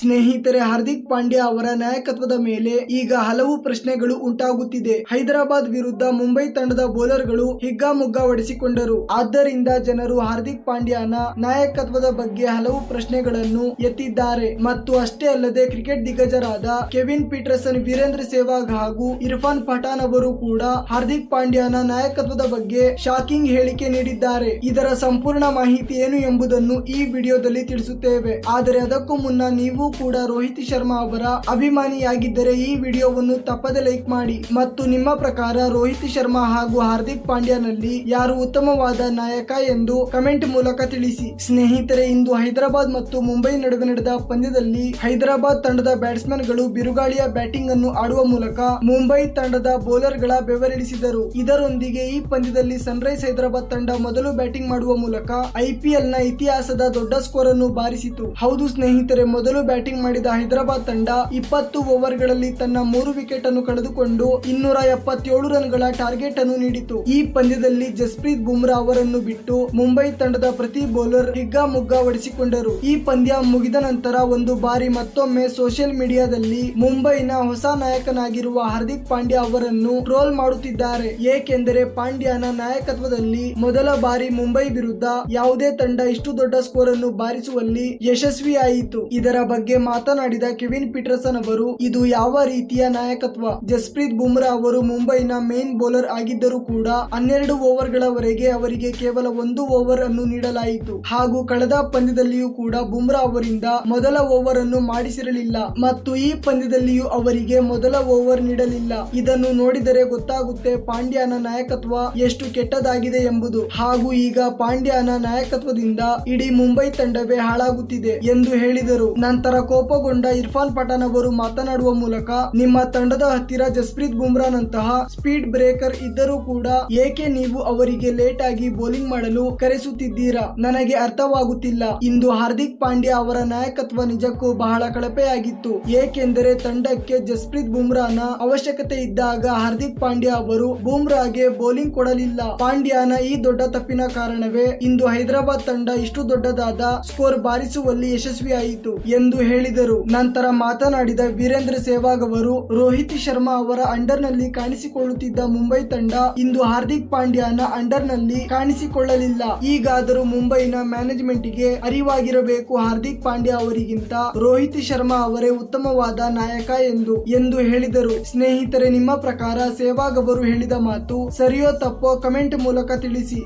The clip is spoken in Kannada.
ಸ್ನೇಹಿತರೆ, ಹಾರ್ದಿಕ್ ಪಾಂಡ್ಯ ಅವರ ನಾಯಕತ್ವದ ಮೇಲೆ ಈಗ ಹಲವು ಪ್ರಶ್ನೆಗಳು ಉಂಟಾಗುತ್ತಿದೆ. ಹೈದರಾಬಾದ್ ವಿರುದ್ಧ ಮುಂಬೈ ತಂಡದ ಬೌಲರ್ಗಳು ಹಿಗ್ಗಾಮುಗ್ಗಾ ಹೊಡೆಸಿಕೊಂಡರು. ಆದ್ದರಿಂದ ಜನರು ಹಾರ್ದಿಕ್ ಪಾಂಡ್ಯನ ನಾಯಕತ್ವದ ಬಗ್ಗೆ ಹಲವು ಪ್ರಶ್ನೆಗಳನ್ನು ಎತ್ತಿದ್ದಾರೆ. ಮತ್ತು ಅಷ್ಟೇ ಅಲ್ಲದೆ ಕ್ರಿಕೆಟ್ ದಿಗ್ಗಜರಾದ ಕೆವಿನ್ ಪೀಟರ್ಸನ್, ವೀರೇಂದ್ರ ಸೆಹ್ವಾಗ್ ಹಾಗೂ ಇರ್ಫಾನ್ ಪಠಾನ್ ಅವರು ಕೂಡ ಹಾರ್ದಿಕ್ ಪಾಂಡ್ಯನ ನಾಯಕತ್ವದ ಬಗ್ಗೆ ಶಾಕಿಂಗ್ ಹೇಳಿಕೆ ನೀಡಿದ್ದಾರೆ. ಇದರ ಸಂಪೂರ್ಣ ಮಾಹಿತಿ ಏನು ಎಂಬುದನ್ನು ಈ ವಿಡಿಯೋದಲ್ಲಿ ತಿಳಿಸುತ್ತೇವೆ. ಆದರೆ ಅದಕ್ಕೂ ಮುನ್ನ ನೀವು ಕೂಡ ರೋಹಿತ್ ಶರ್ಮಾ ಅವರ ಅಭಿಮಾನಿಯಾಗಿದ್ದರೆ ಈ ವಿಡಿಯೋವನ್ನು ತಪ್ಪದೆ ಲೈಕ್ ಮಾಡಿ ಮತ್ತು ನಿಮ್ಮ ಪ್ರಕಾರ ರೋಹಿತ್ ಶರ್ಮಾ ಹಾಗೂ ಹಾರ್ದಿಕ್ ಪಾಂಡ್ಯನಲ್ಲಿ ಯಾರು ಉತ್ತಮವಾದ ನಾಯಕ ಎಂದು ಕಮೆಂಟ್ ಮೂಲಕ ತಿಳಿಸಿ. ಸ್ನೇಹಿತರೆ, ಇಂದು ಹೈದರಾಬಾದ್ ಮತ್ತು ಮುಂಬೈ ನಡುವೆ ನಡೆದ ಪಂದ್ಯದಲ್ಲಿ ಹೈದರಾಬಾದ್ ತಂಡದ ಬ್ಯಾಟ್ಸ್ಮನ್ಗಳು ಬಿರುಗಾಳಿಯ ಬ್ಯಾಟಿಂಗ್ ಅನ್ನು ಆಡುವ ಮೂಲಕ ಮುಂಬೈ ತಂಡದ ಬೌಲರ್ಗಳ ಬೆವರಿಳಿಸಿದರು. ಇದರೊಂದಿಗೆ ಈ ಪಂದ್ಯದಲ್ಲಿ ಸನ್ರೈಸ್ ಹೈದರಾಬಾದ್ ತಂಡ ಮೊದಲು ಬ್ಯಾಟಿಂಗ್ ಮಾಡುವ ಮೂಲಕ ಐಪಿಎಲ್ನ ಇತಿಹಾಸದ ದೊಡ್ಡ ಸ್ಕೋರ್ ಅನ್ನು ಬಾರಿಸಿತು. ಹೌದು ಸ್ನೇಹಿತರೆ, ಮೊದಲು ಮಾಡಿದ ಹೈದರಾಬಾದ್ ತಂಡ ಇಪ್ಪತ್ತು ಓವರ್ಗಳಲ್ಲಿ ತನ್ನ ಮೂರು ವಿಕೆಟ್ ಅನ್ನು ಕಳೆದುಕೊಂಡು ಇನ್ನೂರ ಎಪ್ಪತ್ತೇಳು ರನ್ಗಳ ಟಾರ್ಗೆಟ್ ಅನ್ನು ನೀಡಿತು. ಈ ಪಂದ್ಯದಲ್ಲಿ ಜಸ್ಪ್ರೀತ್ ಬುಮ್ರಾ ಅವರನ್ನು ಬಿಟ್ಟು ಮುಂಬೈ ತಂಡದ ಪ್ರತಿ ಬೌಲರ್ ಹಿಗ್ಗಾಮುಗ್ಗಾ ಹೊಡೆಸಿಕೊಂಡರು. ಈ ಪಂದ್ಯ ಮುಗಿದ ನಂತರ ಒಂದು ಬಾರಿ ಮತ್ತೊಮ್ಮೆ ಸೋಷಿಯಲ್ ಮೀಡಿಯಾದಲ್ಲಿ ಮುಂಬೈನ ಹೊಸ ನಾಯಕನಾಗಿರುವ ಹಾರ್ದಿಕ್ ಪಾಂಡ್ಯ ಅವರನ್ನು ಟ್ರೋಲ್ ಮಾಡುತ್ತಿದ್ದಾರೆ. ಏಕೆಂದರೆ ಪಾಂಡ್ಯನ ನಾಯಕತ್ವದಲ್ಲಿ ಮೊದಲ ಬಾರಿ ಮುಂಬೈ ವಿರುದ್ಧ ಯಾವುದೇ ತಂಡ ಇಷ್ಟು ದೊಡ್ಡ ಸ್ಕೋರ್ ಅನ್ನು ಬಾರಿಸುವಲ್ಲಿ ಯಶಸ್ವಿಯಾಯಿತು. ಇದರ ಬಗ್ಗೆ ಮಾತನಾಡಿದ ಕೆವಿನ್ ಪೀಟರ್ಸನ್ ಅವರು, ಇದು ಯಾವ ರೀತಿಯ ನಾಯಕತ್ವ? ಜಸ್ಪ್ರೀತ್ ಬುಮ್ರಾ ಅವರು ಮುಂಬೈನ ಮೇನ್ ಬೌಲರ್ ಆಗಿದ್ದರೂ ಕೂಡ ಹನ್ನೆರಡು ಓವರ್ ಗಳವರೆಗೆ ಅವರಿಗೆ ಕೇವಲ ಒಂದು ಓವರ್ ಅನ್ನು ನೀಡಲಾಯಿತು. ಹಾಗೂ ಕಳೆದ ಪಂದ್ಯದಲ್ಲಿಯೂ ಕೂಡ ಬುಮ್ರಾ ಅವರಿಂದ ಮೊದಲ ಓವರ್ ಅನ್ನು ಮಾಡಿಸಿರಲಿಲ್ಲ. ಮತ್ತು ಈ ಪಂದ್ಯದಲ್ಲಿಯೂ ಅವರಿಗೆ ಮೊದಲ ಓವರ್ ನೀಡಲಿಲ್ಲ. ಇದನ್ನು ನೋಡಿದರೆ ಗೊತ್ತಾಗುತ್ತೆ ಪಾಂಡ್ಯನ ನಾಯಕತ್ವ ಎಷ್ಟು ಕೆಟ್ಟದಾಗಿದೆ ಎಂಬುದು. ಹಾಗೂ ಈಗ ಪಾಂಡ್ಯನ ನಾಯಕತ್ವದಿಂದ ಇಡೀ ಮುಂಬೈ ತಂಡವೇ ಹಾಳಾಗುತ್ತಿದೆ ಎಂದು ಹೇಳಿದರು. ನಂತರ ಕೋಪಗೊಂಡ ಇರ್ಫಾನ್ ಪಠಾನ್ ಅವರು ಮಾತನಾಡುವ ಮೂಲಕ ನಿಮ್ಮ ತಂಡದ ಹತ್ತಿರ ಜಸ್ಪ್ರೀತ್ ಬುಮ್ರಾ ನಂತಹ ಸ್ಪೀಡ್ ಬ್ರೇಕರ್ ಇದ್ದರೂ ಕೂಡ ಏಕೆ ನೀವು ಅವರಿಗೆ ಲೇಟ್ ಆಗಿ ಬೌಲಿಂಗ್ ಮಾಡಲು ಕರೆಸುತ್ತಿದ್ದೀರಾ? ನನಗೆ ಅರ್ಥವಾಗುತ್ತಿಲ್ಲ. ಇಂದು ಹಾರ್ದಿಕ್ ಪಾಂಡ್ಯ ಅವರ ನಾಯಕತ್ವ ನಿಜಕ್ಕೂ ಬಹಳ ಕಳಪೆಯಾಗಿತ್ತು. ಏಕೆಂದರೆ ತಂಡಕ್ಕೆ ಜಸ್ಪ್ರೀತ್ ಬುಮ್ರಾನ ಅವಶ್ಯಕತೆ ಇದ್ದಾಗ ಹಾರ್ದಿಕ್ ಪಾಂಡ್ಯ ಅವರು ಬುಮ್ರಾಗೆ ಬೌಲಿಂಗ್ ಕೊಡಲಿಲ್ಲ. ಪಾಂಡ್ಯನ ಈ ದೊಡ್ಡ ತಪ್ಪಿನ ಕಾರಣವೇ ಇಂದು ಹೈದರಾಬಾದ್ ತಂಡ ಇಷ್ಟು ದೊಡ್ಡದಾದ ಸ್ಕೋರ್ ಬಾರಿಸುವಲ್ಲಿ ಯಶಸ್ವಿಯಾಯಿತು ಎಂದು ಹೇಳಿದರು. ನಂತರ ಮಾತನಾಡಿದ ವೀರೇಂದ್ರ ಸೆಹ್ವಾಗ್ ಅವರು, ರೋಹಿತ್ ಶರ್ಮಾ ಅವರ ಅಂಡರ್ನಲ್ಲಿ ಕಾಣಿಸಿಕೊಳ್ಳುತ್ತಿದ್ದ ಮುಂಬೈ ತಂಡ ಇಂದು ಹಾರ್ದಿಕ್ ಪಾಂಡ್ಯನ ಅಂಡರ್ನಲ್ಲಿ ಕಾಣಿಸಿಕೊಳ್ಳಲಿಲ್ಲ. ಈಗಾದರೂ ಮುಂಬೈನ ಮ್ಯಾನೇಜ್ಮೆಂಟ್ಗೆ ಅರಿವಾಗಿರಬೇಕು ಹಾರ್ದಿಕ್ ಪಾಂಡ್ಯ ಅವರಿಗಿಂತ. ರೋಹಿತ್ ಶರ್ಮಾ ಅವರೇ ಉತ್ತಮವಾದ ನಾಯಕ ಎಂದು ಎಂದು ಹೇಳಿದರು. ಸ್ನೇಹಿತರೆ, ನಿಮ್ಮ ಪ್ರಕಾರ ಸೆಹ್ವಾಗ್ ಅವರು ಹೇಳಿದ ಮಾತು ಸರಿಯೋ ತಪ್ಪೋ ಕಮೆಂಟ್ ಮೂಲಕ ತಿಳಿಸಿ.